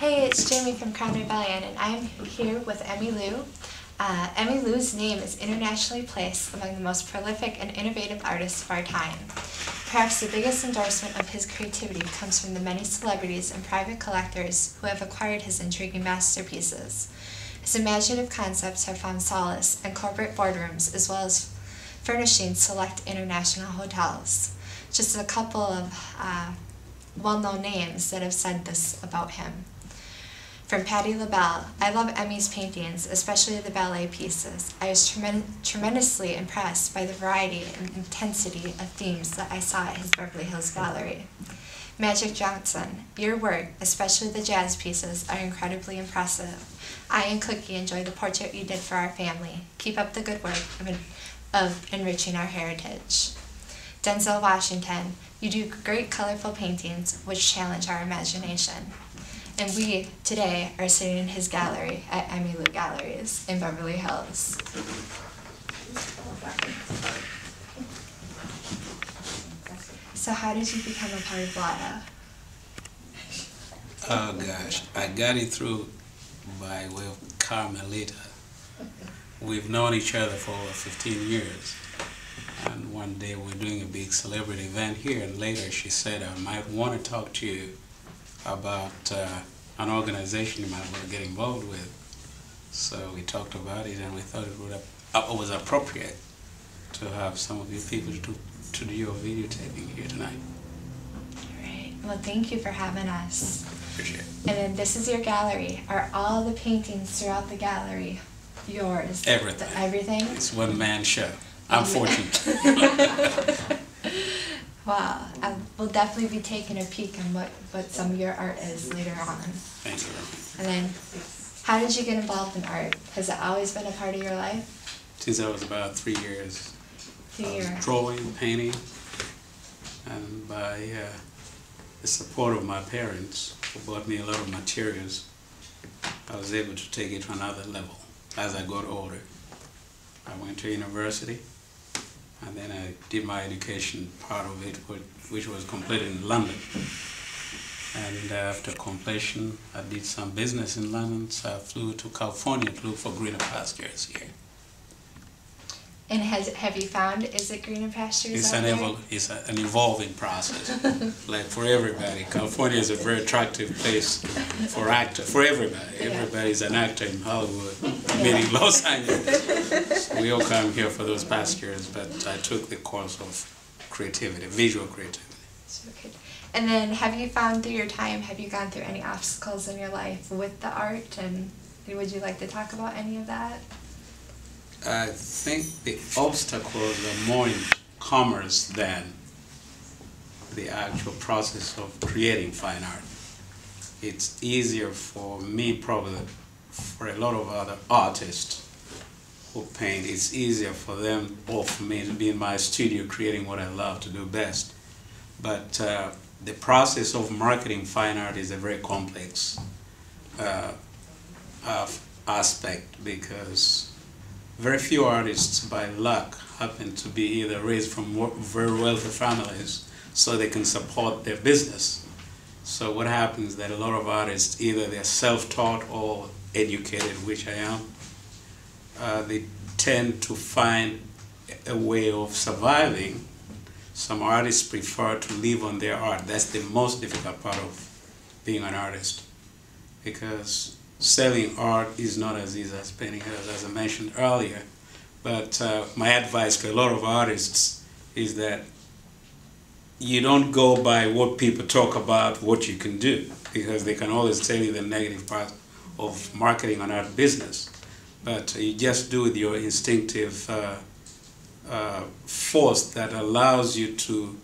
Hi, it's Jamie from Crowned Rebellion, and I'm here with Emmy Lu. Uh, Emmy Lu's name is internationally placed among the most prolific and innovative artists of our time. Perhaps the biggest endorsement of his creativity comes from the many celebrities and private collectors who have acquired his intriguing masterpieces. His imaginative concepts have found solace in corporate boardrooms as well as furnishing select international hotels. Just a couple of uh, well-known names that have said this about him. From Patti LaBelle, I love Emmy's paintings, especially the ballet pieces. I was tremen tremendously impressed by the variety and intensity of themes that I saw at his Beverly Hills gallery. Magic Johnson, your work, especially the jazz pieces, are incredibly impressive. I and Cookie enjoy the portrait you did for our family. Keep up the good work of, of enriching our heritage. Denzel Washington, you do great colorful paintings which challenge our imagination. And we, today, are sitting in his gallery at Emmy Emmylou Galleries in Beverly Hills. So how did you become a part of Blotto? Oh gosh, I got it through by way of Carmelita. We've known each other for over 15 years. And one day we're doing a big celebrity event here, and later she said, I might want to talk to you about uh, an organization you might want to get involved with. So we talked about it, and we thought it would uh, it was appropriate to have some of you people to, to do your videotaping here tonight. Great. Well, thank you for having us. Appreciate it. And then this is your gallery. Are all the paintings throughout the gallery yours? Everything. The- everything? It's one man show. I'm fortunate. Wow. I will definitely be taking a peek on what, what some of your art is later on. Thank you. And then, how did you get involved in art? Has it always been a part of your life? Since I was about three years, was your drawing, painting, and by uh, the support of my parents, who bought me a lot of materials, I was able to take it to another level as I got older. I went to university, and then I did my education part of it, which was completed in London. And after completion, I did some business in London, so I flew to California to look for greener pastures here. And has have you found is it greener pastures It's an, evol- it's a- an evolving process, like for everybody. California is a very attractive place for actor, for everybody. Yeah. Everybody's an actor in Hollywood, meaning Los Angeles. So we all come here for those pastures, but I took the course of creativity, visual creativity. So good. And then, have you found through your time, have you gone through any obstacles in your life with the art? And would you like to talk about any of that? I think the obstacles are more in commerce than the actual process of creating fine art. It's easier for me, probably, for a lot of other artists who paint, it's easier for them or for me to be in my studio creating what I love to do best. But uh, the process of marketing fine art is a very complex uh, aspect because very few artists, by luck, happen to be either raised from very wealthy families so they can support their business. So what happens that a lot of artists, either they're self-taught or educated, which I am, uh, they tend to find a way of surviving. Some artists prefer to live on their art. That's the most difficult part of being an artist because selling art is not as easy as painting it, as I mentioned earlier. But uh, my advice to a lot of artists is that you don't go by what people talk about, what you can do, because they can always tell you the negative part of marketing an art business. But you just do with your instinctive uh, uh, force that allows you to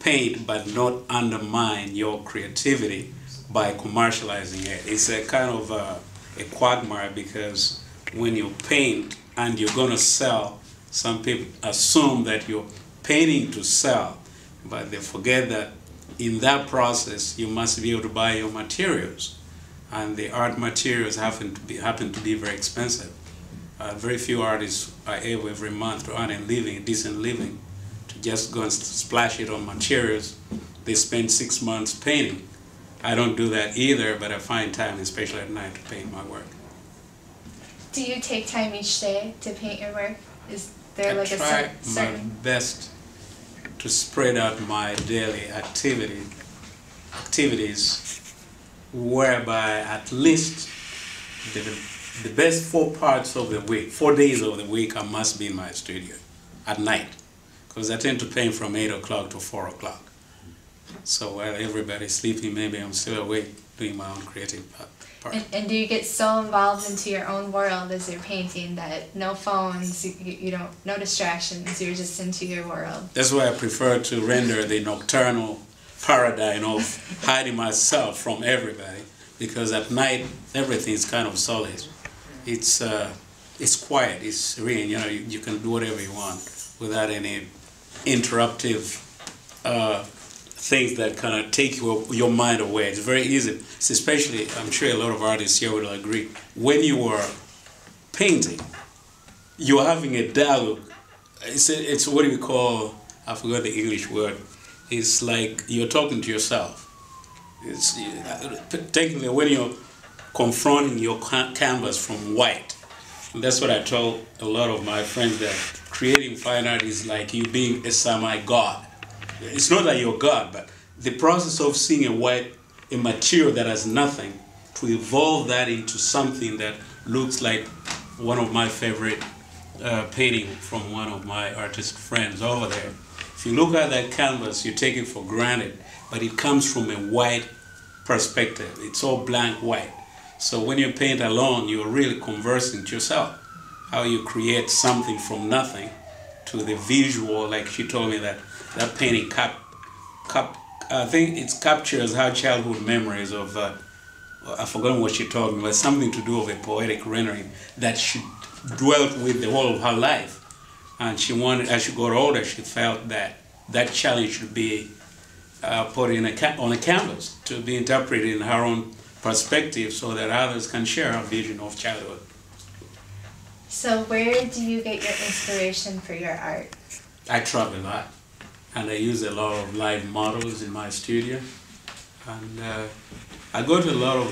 paint but not undermine your creativity by commercializing it. It's a kind of a, a quagmire because when you paint and you're going to sell, some people assume that you're painting to sell, but they forget that in that process you must be able to buy your materials, and the art materials happen to be happen to be very expensive. Uh, very few artists are able every month to earn a living, a decent living, to just go and splash it on materials. They spend six months painting I don't do that either, but I find time, especially at night, to paint my work. Do you take time each day to paint your work? Is there I like a try cer- my best to spread out my daily activity activities whereby at least the, the best four parts of the week, four days of the week, I must be in my studio at night because I tend to paint from 8 o'clock to 4 o'clock. So while everybody's sleeping, maybe I'm still awake doing my own creative part. And, and do you get so involved into your own world as you're painting that no phones, you, you don't, no distractions, you're just into your world? That's why I prefer to render the nocturnal paradigm of hiding myself from everybody because at night everything's kind of solid. It's uh, it's quiet. It's serene. You know, you, you can do whatever you want without any interruptive uh, things that kind of take your, your mind away. It's very easy. It's especially, I'm sure a lot of artists here will agree. When you are painting, you're having a dialogue. It's, a, it's what do you call, I forgot the English word. It's like you're talking to yourself. It's technically when you're confronting your canvas from white. And that's what I told a lot of my friends that creating fine art is like you being a semi-god. It's not that you're God, but the process of seeing a white, a material that has nothing, to evolve that into something that looks like one of my favorite uh, painting from one of my artist friends over there. If you look at that canvas, you take it for granted, but it comes from a white perspective. It's all blank white. So when you paint alone, you're really conversing to yourself. How you create something from nothing to the visual, like she told me that that painting cap, cap I think it captures her childhood memories of, uh, I've forgotten what she told me, but something to do with a poetic rendering that she dwelt with the whole of her life. And she wanted, as she got older, she felt that that challenge should be uh, put in a on a canvas to be interpreted in her own perspective so that others can share her vision of childhood. So where do you get your inspiration for your art? I travel a lot, and I use a lot of live models in my studio, and uh, I go to a lot of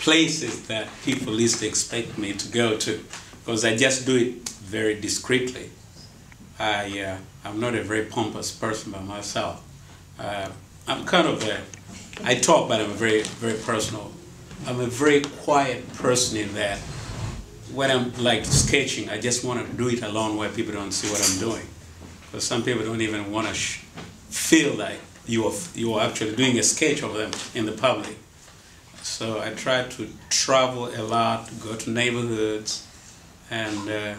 places that people least expect me to go to, because I just do it very discreetly. I uh, I'm not a very pompous person by myself. Uh, I'm kind of a I talk, but I'm a very very personal. I'm a very quiet person in that when I'm like sketching, I just want to do it alone where people don't see what I'm doing. Because some people don't even want to feel like you are, you are actually doing a sketch of them in the public. So I try to travel a lot, go to neighborhoods, and, uh,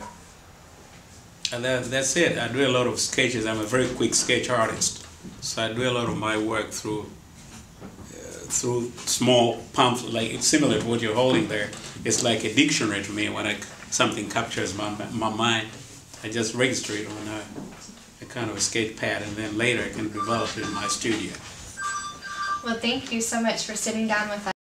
and that, that's it. I do a lot of sketches. I'm a very quick sketch artist. So I do a lot of my work through through small pamphlets, like it's similar to what you're holding there. It's like a dictionary to me when I, something captures my, my mind. I just register it on a, a kind of a pad and then later I can develop it in my studio. Well, thank you so much for sitting down with us.